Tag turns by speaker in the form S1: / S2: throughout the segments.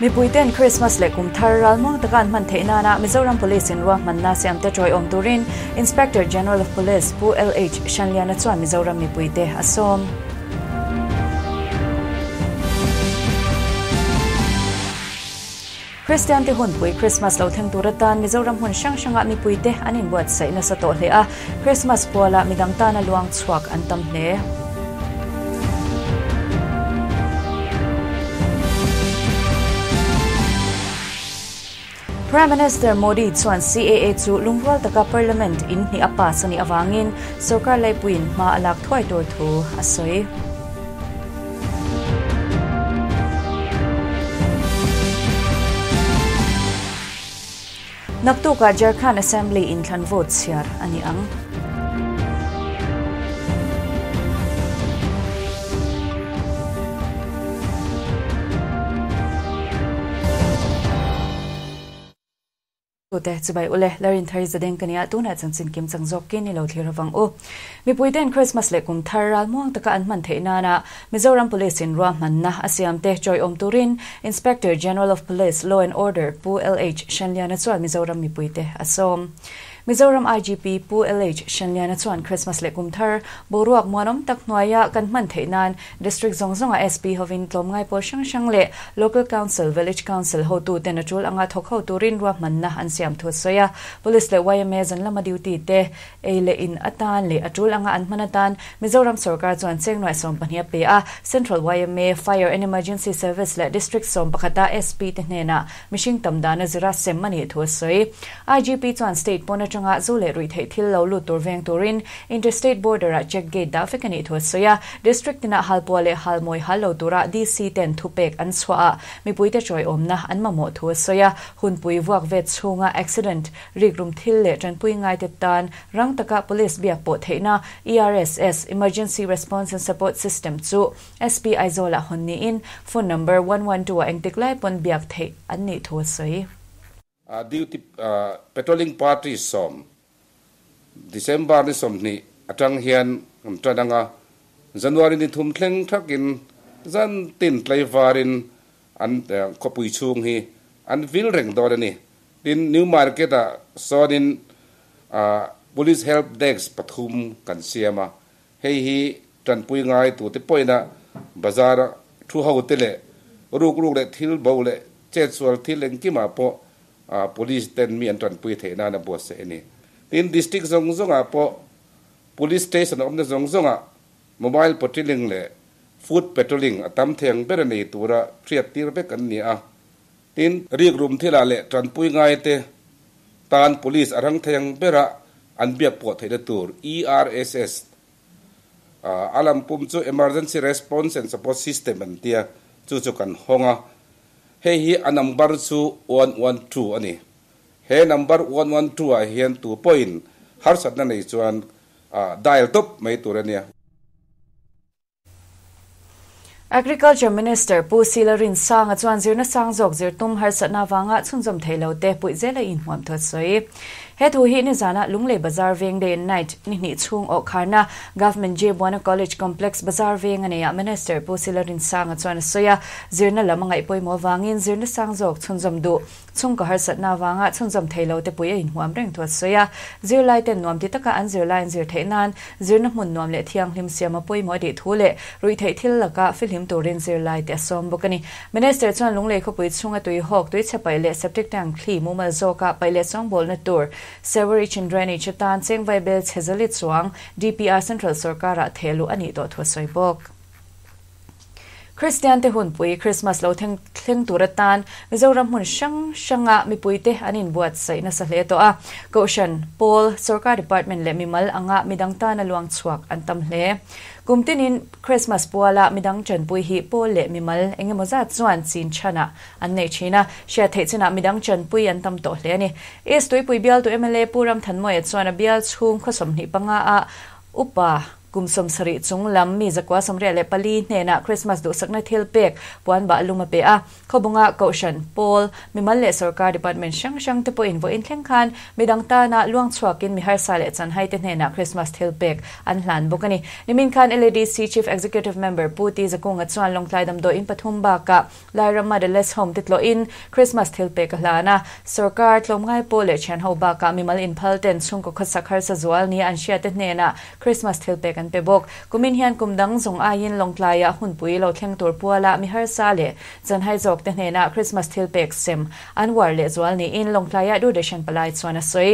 S1: mi christmas le kum thar ral mong takan man theina na mizoram police in ruah manna siam te troy om turin inspector general of police pu lh shanliana chuan mizoram mi puite asom Christian te hun pui Christmas lo theng turatan mizoram hun shang shanga mi pui te anin buat sai na sa to hle a. Christmas pola midang ta na luang chuak an tam Prime Minister Modi chuan CAA chu lungwal taka parliament in ni apa sani awangin sarkar lai puin ma alak thwai tor thu asoi Naktu ka Jharkhand Assembly in thlan vote siar ani ang te chubai ule larin thari zadeng kania tuna chanchin kim changjok ke ni lo thlir awang o mi puiten christmas le kum thar ral muang taka an man theina na mizoram police in ruam man na asiam te joy om turin inspector general of police law and order pu lh shanliana chuan mizoram mi puite asom Mizoram IGP Pu LH Shenliana chuan, Christmas le kumthar boruak muanom tak noya kan man theinan district zongnga SP hovin tlom ngai po shang shang le, local council, village council, ho tu ten anga thok ho turin ruak manna an siam thu soya, police le YMA zan lama duty te ele in atan le atul anga an manatan Mizoram sarkar chuan cheng noi som pania pe a, central YMA fire and emergency service le district som pakhata SP te nena mishing tamdana zira sem mani thu soi IGP chuan state pona changa zule rui thei thil lo lu tur veng turin interstate border a check gate da fekani thu soya district na halpole halmoi halo tura dc 10 thupek an chwa mi puite choi omna an mamo thu soya hun pui wak vet chunga accident rigrum thil le tran pui ngai te tan rang taka police bia po theina erss emergency response and support system chu sp aizola honni in phone number 112 engtik lai pon biak thei an ni thu soi
S2: duty patrolling party som. December ni som ni atang hian um tadanga January ni thum thleng thakin zan tin tlai varin an eh, uh, kopui chung hi an vil reng dor ni tin new market a sonin uh, police help desk pathum kan siama hei hi tan pui ngai tu te poina bazar thu ho tele ruk ruk le thil bo le che chual thil leng ki ma po. A police ten mi an tran pui the na na boss ni tin district zong zong a po police station om na zong zong a mobile patrolling le food patrolling atam theng ber nei tura triat tir be kan ni a tin riek rum thila le tran pui ngai te tan police arang theng bera an biak po the tur erss uh, alam pum chu emergency response and support system an tia chu chu kan honga he hi a number chu 112 ani. He number 112 a hian tu point. Har sat na nei chuan dial top mai turania
S1: Agriculture Minister Pu Silarin sang a chuan zirna sang zok zir tum har satna wanga chunjom theilo te pui zela in huam thot soi. he thu hi ni zana lungle bazar veng de night ni ni chung o kharna government je bona college complex bazar veng ane ya minister posilarin sanga chuan soya zirna lamanga ipoi mo wangin zirna sang jok chunjam du chung ka har sat na wanga chunjam thailo te puya in huam reng thot soya zir lai te nuam ti taka an zir lai zir the nan zir na mun nuam le thiang hlim a pui mo de thule rui thei thil laka film turin zir lai te som bokani minister chuan lungle kho pui chunga tui hok tui chapai le septic tank khli mu ma zo ka pai le song bol na tur sewerage and drainage tan cheng vai bel chezali chuang DPR Central Sarkara thelu ani to thosoi bok Christian te hun pui, Christmas lo theng thleng turatan Mizoram hun shang shanga mi pui te anin buat sai na sa hle to a. Goshen Paul, Sarkar Department le mimal anga midang ta na luang chuak an tam hle. Kumtinin Christmas puala midang chen pui hi Paul le mimal enge moza chuan chin chana an nei china she thei china midang chen pui antam to hle ni. Es tui pui bial tu MLA puram than moi chuan a bial chhung khosom ni panga a upa kum som sari chung lam mi zakwa somre le pali ne na christmas do sakna thil pek puan ba luma pe a khobunga kaushan pol mi mal le sarkar department shang shang te po in vo in thleng khan midang ta na luang chhuakin mi har sale chan hai te ne na christmas thil pek an hlan bokani nimin khan ldc chief executive member puti zakunga chuan long tlai dam do in pathum ba ka lai rama de les home titlo in christmas thil pek hlana sarkar tlom ngai po le chen ho ba ka mi mal in phalten chung ko khasak har sa zual ni an shia te ne na christmas thil pek kan pe bok kumin hian kumdang zong a yin long tlaya hun pui lo thleng tur puala mi har sa le. Chan hai jok te hna christmas thil pek sem anwar le zwal ni in long tlaya du de shan palai chona soi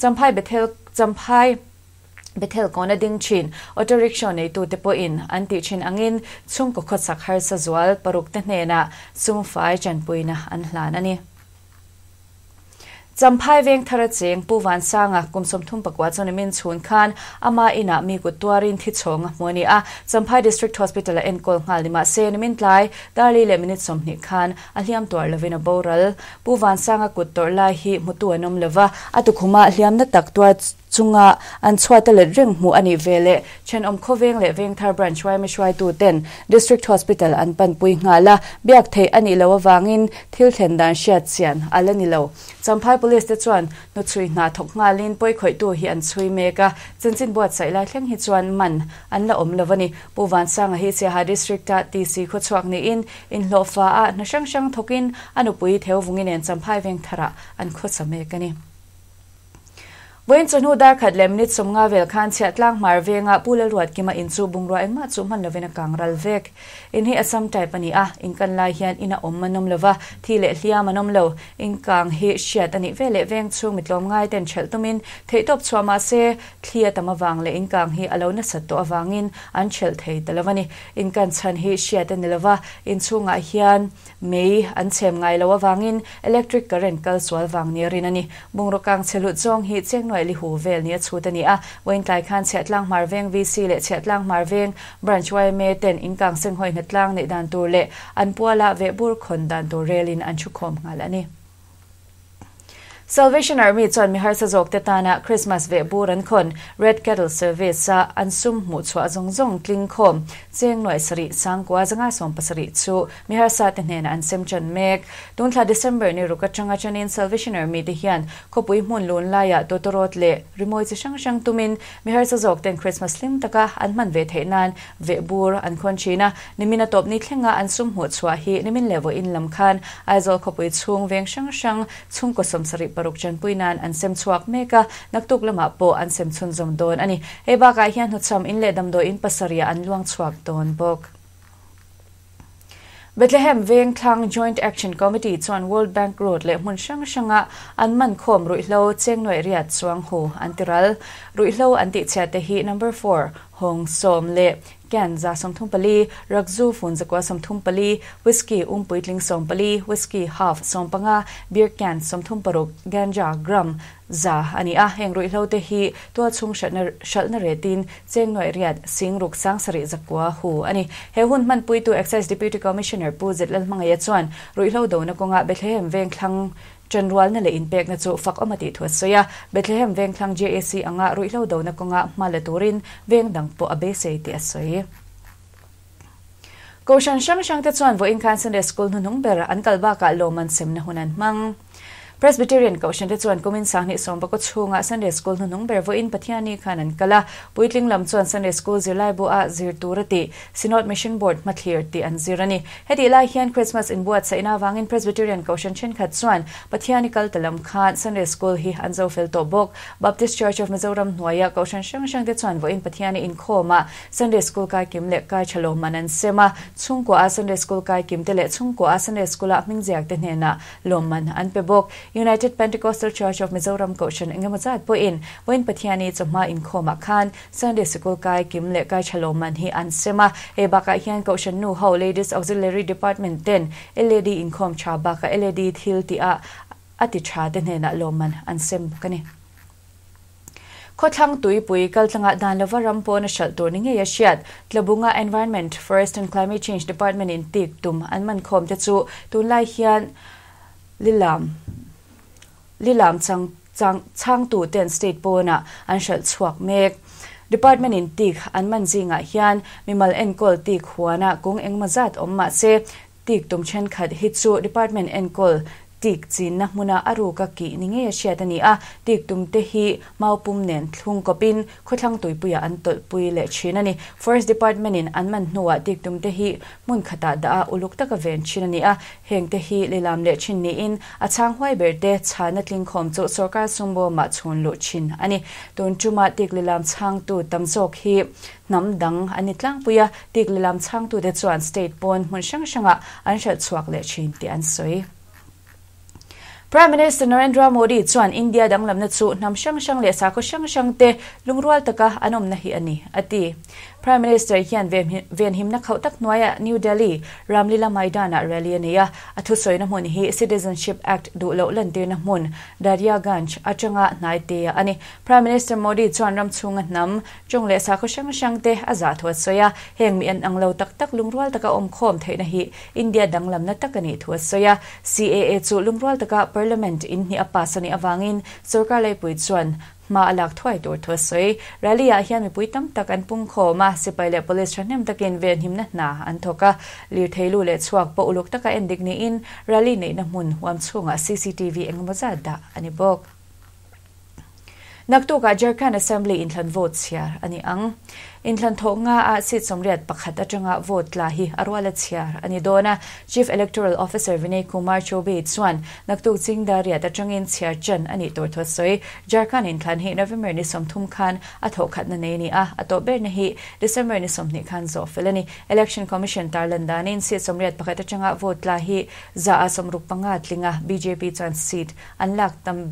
S1: champhai bethel champhai bethel kona ding chin. Auto rickshaw nei tu te po in. Anti chin angin chung ko khot har sa zwal paruk te hna sum fai chan puina an hlan ani จำพายเวงทะเลเจียงผู้วันสร้างกุมสมทุ่มปกว่าจนมินชูนคันอามาอินามีกุตัวรินทิชงมวนีอาจำพายดิสทริกท์ฮอสพิตอลเอ็นกอลงาลิมาเซนมินไลดารีเลมินิสมนิคันอาเลียมตัวเลวินาบอรัลผู้วันสร้างกุตตัวไลฮิมุตัวนมเลวะอาตุคุมาเลียมนตักตัว chunga an chhuata le ring mu ani vele chen om khoveng le veng thar branch wai mi shwai tu ten. District hospital an pan pui nga la. Biak thei ani lo wangin thil then dan shat chian alani lo. Champhai police te chuan no chui na thok nga lin. Poi khoi tu hi an chui me ka. Chinchin buat sai lai thleng hi chuan man an la om lovani puwan sang hi che ha district ta tc kho chuak ni in. In lo fa a na shang shang thokin anu pui theu vungin en champhai veng thara an kho chame kani วันจันทร์หัวดาขัดเล่มนิดสมงาเวลคันเสียตลังมารเวงอาปูเลรวดกิมาอินซูบุงรัวเองมาซูมันเลเวนกังรัลเวกอินเฮอสัมใจปนีอะอินกันลายเฮียนอินาอมมันนมเลวะที่เละเลียมันนมเลวอินกังเฮเชียตันนี้เวลเวงซูมิดลมง่ายเดนเชลตุมินเทตบชัวมาเซเคลียตมาวางเลอินกังเฮอเลวนสัตโตัววางอินอันเชลเทตเลวันีอินกันชันเฮเชียตันิเลวะอินซูงาเฮียนเมย์อันเชมง่ายเลวะวางอินอิเล็กทริกกระเรนกัลสวลวางเนียรินันนี่บุงรักังเชลุจงเฮเจงหน่ noi li hu vel ni chu tani a wen kai khan chet lang mar veng vc le chet lang mar veng branch wai me ten in kang seng hoi net lang ne dan tur le an puala ve bur khon dan tur relin an chu khom ngal ani Salvation Army chuan mi har sa jok te tana Christmas ve buran khon Red Kettle Service sa an sum mu chwa zong zong kling khom cheng noi sari sang kwa zanga som pasari chu mi har sa te hnen an sem chan mek tun thla December ni ruka changa chanin Salvation Army te hian ko pui mun lun la ya to torot le rimoi chi sang sang tumin mi har sa jok ten Christmas lim taka an man ve the nan ve bur an khon china nimina top ni thlenga an sum mu chwa hi nimin levo in lam khan aizol ko pui chung veng sang sang chung ko som sari paruk chan puinan an sem chuak meka naktuk lama po an sem chun zom don. Ani eba ka hian hu cham in le dam do in pasaria an luang chuak don bok Bethlehem Veng Thlang Joint Action Committee chuan World Bank Road le mun sang sanga an man khom rui hlo cheng noi riat chuang hu antiral rui hlo anti cha te hi number 4 hong som le kyan za som thum pali rakzu fun zakwa som thum pali whisky um puitling som pali whisky half som panga, beer can som thum paruk ganja, gram, za. Ani a, heng roi hlo te hi to chung shatna shalna retin cheng noi riat sing ruk sang sari zakwa hu. Ani, he hun man pui tu excise deputy commissioner pu mạng lal manga ya chuan roi hlo do na konga betlehem veng thlang general na le impact na chu fak amati thuat soya. Bethlehem veng thlang jac anga rui lo do na konga mala turin veng dang po abe se ti asoi ko shan shang shang te chuan vo in sunday school nu nung ber an kalba ka lo man sem na hunan mang Presbyterian ko shan te chuan komin sang ni som ba ko chunga Sunday school nu nung ber vo in pathiani khanan kala puitling lam chuan Sunday school zirlai bu a zir turati Synod Mission Board mathlir ti an zirani heti la hian Christmas in buat sa ina wangin Presbyterian ko shan chen khat chuan pathiani kal talam khan Sunday school hi anzo fel to bok Baptist Church of Mizoram noya ko shan shang shang te chuan vo in pathiani in khoma Sunday school kai kim le kai chalo manan sema chung ko a Sunday school kai kim te le chung ko a Sunday school a ming jiak te lom man an pe bok United Pentecostal Church of Mizoram ko chen enga ma jat poin wen pathiani chama in khoma khan Sunday school kai kim le kai chalo man hi an sema e ba ka hian ko chen nu ho ladies auxiliary department ten LED in khom cha ba ka LED thil ti a ati cha den he na lo man an sem kani ขอทั้งตุยปุยกัลสังดานเลวรัมปอนชัลตัวนี้เงียเชียดกลบุงา Environment Forest and Climate Change Department อินติกตุมอันมันคอมจะจูตุนไลเฮียนลิลาม ลิลามจังจังช่างตูเตนสเตทโปนะอันเฉลชวกเมก department in tik an man zinga hian mimal en kol tik huana kung engma zat omma se tik tum chen khat hi chu department en kol tik chin na muna aru ka ki ni nge sha dani a. Tik tum te hi mau pum nen thlung kopin khotlang toi puya an tol pui le china ni forest department in anman nuwa tik tum te hi mun khata da a uluk ta ka ven china ni a. Heng te hi lelam le chin ni in. A chang hwai ber te chana tling khom chu sarkar sumbo ma chhun lo chin ani. Ton chuma tik lelam chang tu tam sok hi nam dang ani tlang puya. Tik lelam chang tu de chuan state pon mun shang shanga an sha chuak le chin ti an soi. Prime Minister Narendra Modi chuan India danglam na chu nam shang shang le sa ko shang shang te lungrual taka anom na hi ani. Ati. Prime Minister hian ven him na khau tak noya New Delhi Ramlila Maidana rally ania athu soi na mun hi Citizenship Act du lo lan te na mun Darya Ganj achanga nai te ani. Prime Minister Modi chuan ram chunga nam chung le sa kho shang shang te aza thwa soya heng mi an ang lo tak tak lungrual taka om khom the na hi. India danglam na takani thwa soya CAA chu lungrual taka parliament in hi apasani awangin sarkar lai pui chuan ma alak thwai tur thwa soi rally a hian mi pui tam tak an pung kho ma sipai le police thanem takin ven him na na an thoka lir theilu le chuak po uluk taka endik ni in rally nei na mun wam chunga cctv engmaza da ani bok naktu ka Jharkhand Assembly in thlan vote siar ani ang in thlan tho nga a sit somriat pakhat atanga vote la hi arwala chiar ani dona chief electoral officer vinay kumar chobe chuan naktu ching daria ta changin chiar chan ani tor tho soi jharkhand in thlan hi november ni somthum khan a tho khat na nei ni a ato ber na hi december ni somni khan zo felani election commission tarlan danin sit somriat pakhat atanga vote la hi za a somruk panga tlinga bjp chan seat unlock tam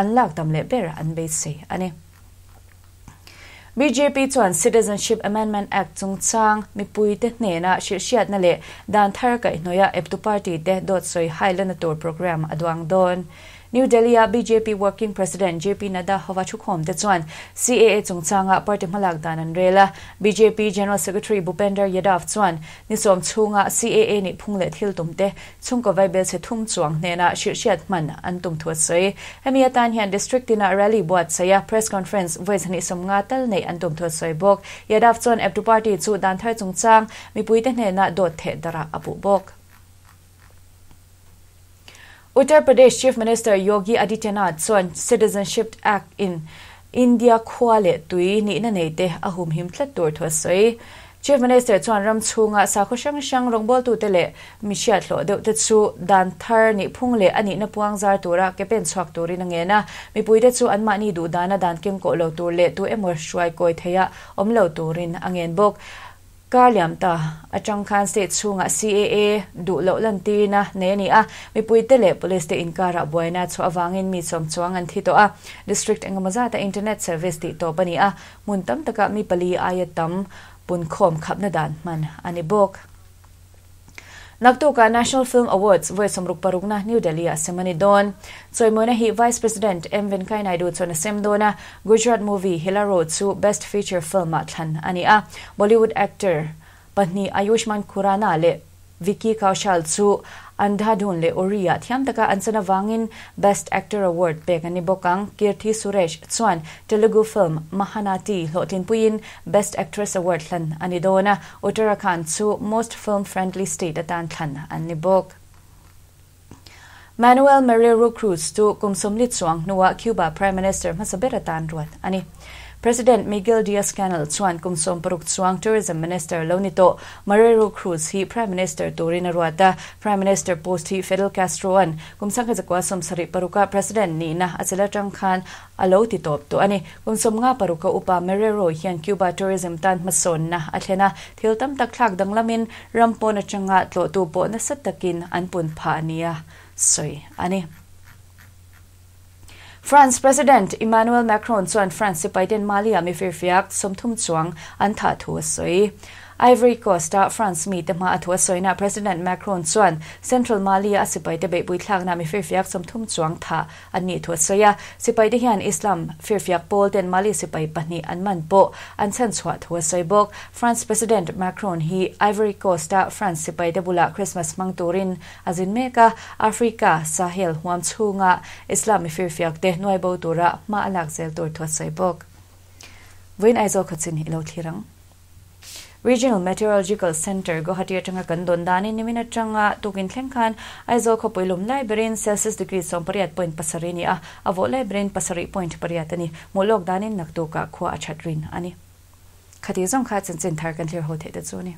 S1: għan lak dam li bera għan bejt si. BJP tuan Citizenship Amendment Act tung tsang mi pui tetnena xirxiat na li dan tarka inoja eptu parti deh dot soy Highlander Tour Program adwang don. New Delhi BJP Working President JP Nada Hawachukhom de chuan CAA chungchanga party malak danan rela. BJP General Secretary Bhupender Yadav chuan ni som chunga CAA ni phungle thil tumte chungko vaibel se thum chuang nena shirshiat man an tum thua sei emia tan hian district ina rally buat saya press conference voice ni som nga tal nei an tum thua sei bok. Yadav chuan Abdu party chu dan thai chungchang. Mi puite hne na dot the dara apu bok. Uttar Pradesh Chief Minister Yogi Adityanath saw Citizenship Act in India khwale tui ni na nei te ahum him thlat tur thwa sei Chief Minister Chuan Ram Chunga sa kho shang shang rongbol tu tele mi sha thlo de te chu dan thar ni phung le ani na puang zar tura ke pen chhak turi na nge na mi pui te chu an ma ni du dana dan kem ko lo tur le tu emor shwai koi theya om lo turin angen bok. Ka liam ta atang khan state chunga CAA du lo lan ti na ne ni a mi pui te le police te in kara boina chu awangin mi som chuang an thi to a district engamaza ta internet service ti to pani a mun tam taka mi pali ayatam pun khom khapna dan man ani bok Naktuka National Film Awards voi somruk parugna New Delhi a semani don. Choi moina hi Vice President M. Venkaiah Naidu chona semdona Gujarat movie Hila Road su Best Feature Film atlan ani a Bollywood actor Patni Ayushman Khurrana le Vicky Kaushal chu andhadhun le oriya thiam taka ansana wangin best actor award pek ani bokang kirthi suresh chuan telugu film mahanati hlotin puin best actress award thlan ani dona uttarakhand chu most film friendly state atan thlan ani bok. Manuel Marrero Cruz tu kumsomli chuang nuwa Cuba Prime Minister masabera tan ruat ani President Miguel Diaz-Canel chuan kumsom paruk chuang Tourism Minister Lonito Marrero Cruz hi Prime Minister Dorina Ruada Prime Minister post hi Fidel Castro an kumsang ka zakwa som sari paruka President ni na Achila Tang Khan alo ti top to ani kumsom nga paruka upa Marrero hian Cuba Tourism tan mason na athena thil tam tak thlak danglamin rampona changa tlo tu po na satakin anpun pha ania soi. Ani France President Emmanuel Macron chuan France sipaiten Malia mi firfiak somthum chuang an tha thu Ivory Coast a France mi te ma athua soina President Macron chuan Central Mali a sipai te be pui thlang na mi firfiak somthum chuang tha ani thua soya sipai te hian Islam firfiak pol ten Mali sipai pani an man po an chan chwa thua soi bok France President Macron hi Ivory Coast a France sipai te bula Christmas mang turin azin meka Africa Sahel huam chunga Islam firfiak te noi bo tura ma alak zel tur thua soi bok voin aizo khatsin hi lo thirang Regional Meteorological Center Guwahati atanga gandon dani nimina tanga tukin thlengkhan aizo kho poilum lai brain Celsius degree som pariat point pasarini a. Avo lai brain pasari point pariat ani. Molok dani nakto ka khwa achatrin ani. Khati zong kha chen chen thar kan thir ho the da chuni